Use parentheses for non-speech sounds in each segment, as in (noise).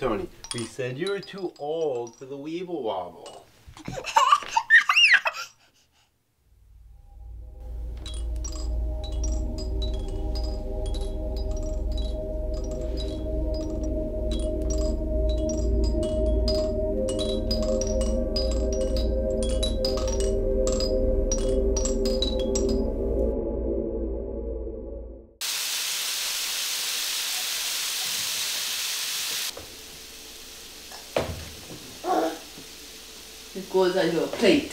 Tony, we said you were too old for the Weeble Wobble. (laughs) It goes on your plate.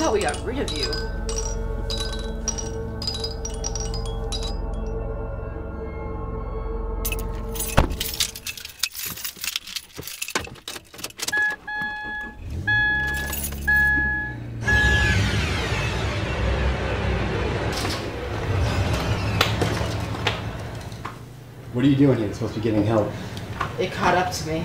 Thought we got rid of you. What are you doing here? You're supposed to be getting help. It caught up to me.